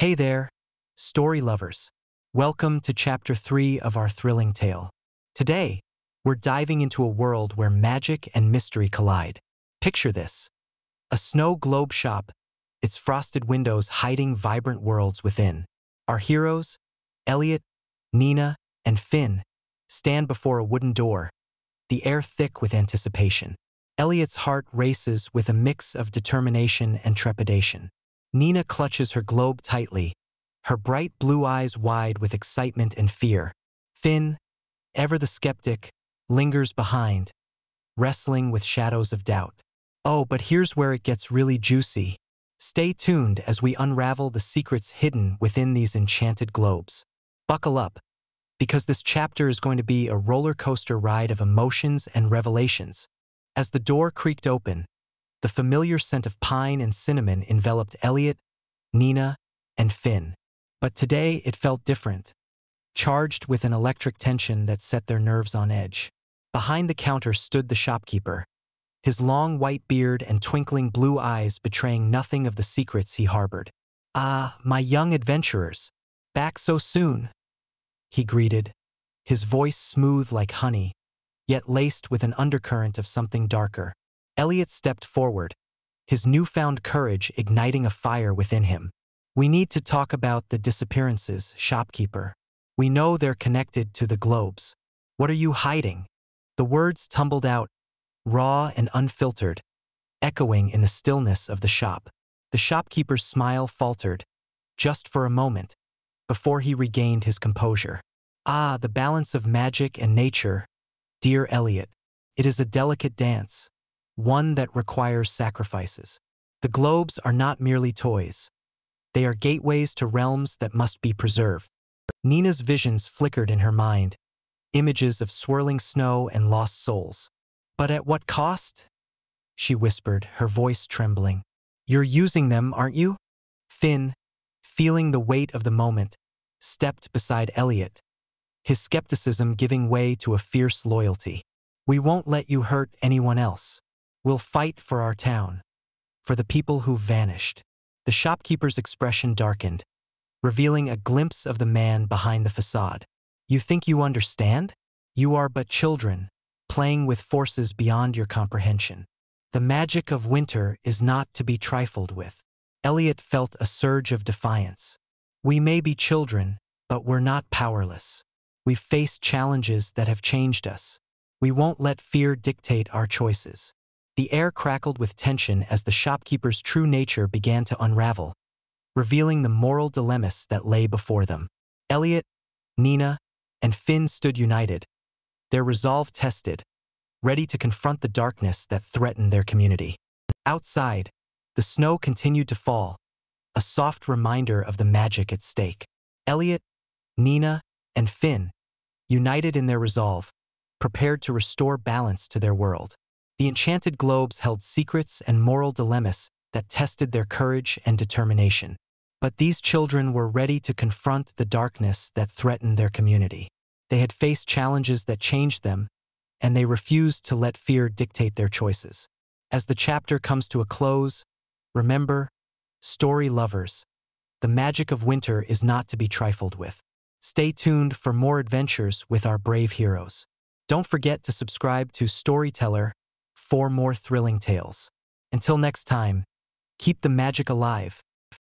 Hey there, story lovers. Welcome to chapter 3 of our thrilling tale. Today, we're diving into a world where magic and mystery collide. Picture this. A snow globe shop, its frosted windows hiding vibrant worlds within. Our heroes, Elliot, Nina, and Finn, stand before a wooden door, the air thick with anticipation. Elliot's heart races with a mix of determination and trepidation. Nina clutches her globe tightly, her bright blue eyes wide with excitement and fear. Finn, ever the skeptic, lingers behind, wrestling with shadows of doubt. Oh, but here's where it gets really juicy. Stay tuned as we unravel the secrets hidden within these enchanted globes. Buckle up, because this chapter is going to be a roller coaster ride of emotions and revelations. As the door creaked open, the familiar scent of pine and cinnamon enveloped Elliot, Nina, and Finn. But today it felt different, charged with an electric tension that set their nerves on edge. Behind the counter stood the shopkeeper, his long white beard and twinkling blue eyes betraying nothing of the secrets he harbored. Ah, my young adventurers, back so soon, he greeted, his voice smooth like honey, yet laced with an undercurrent of something darker. Elliot stepped forward, his newfound courage igniting a fire within him. We need to talk about the disappearances, shopkeeper. We know they're connected to the globes. What are you hiding? The words tumbled out, raw and unfiltered, echoing in the stillness of the shop. The shopkeeper's smile faltered, just for a moment, before he regained his composure. Ah, the balance of magic and nature, dear Elliot. It is a delicate dance, one that requires sacrifices. The globes are not merely toys. They are gateways to realms that must be preserved. Nina's visions flickered in her mind, images of swirling snow and lost souls. But at what cost? She whispered, her voice trembling. You're using them, aren't you? Finn, feeling the weight of the moment, stepped beside Elliot, his skepticism giving way to a fierce loyalty. We won't let you hurt anyone else. We'll fight for our town, for the people who vanished. The shopkeeper's expression darkened, revealing a glimpse of the man behind the facade. You think you understand? You are but children, playing with forces beyond your comprehension. The magic of winter is not to be trifled with. Elliot felt a surge of defiance. We may be children, but we're not powerless. We've faced challenges that have changed us. We won't let fear dictate our choices. The air crackled with tension as the shopkeeper's true nature began to unravel, revealing the moral dilemmas that lay before them. Elliot, Nina, and Finn stood united, their resolve tested, ready to confront the darkness that threatened their community. Outside, the snow continued to fall, a soft reminder of the magic at stake. Elliot, Nina, and Finn, united in their resolve, prepared to restore balance to their world. The enchanted globes held secrets and moral dilemmas that tested their courage and determination. But these children were ready to confront the darkness that threatened their community. They had faced challenges that changed them, and they refused to let fear dictate their choices. As the chapter comes to a close, remember, story lovers, the magic of winter is not to be trifled with. Stay tuned for more adventures with our brave heroes. Don't forget to subscribe to Storyteller for more thrilling tales. Until next time, keep the magic alive